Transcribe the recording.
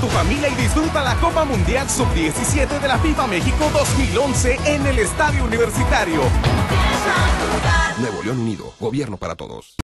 Tu familia y disfruta la Copa Mundial Sub-17 de la FIFA México 2011 en el Estadio Universitario. Nuevo León Unido, gobierno para todos.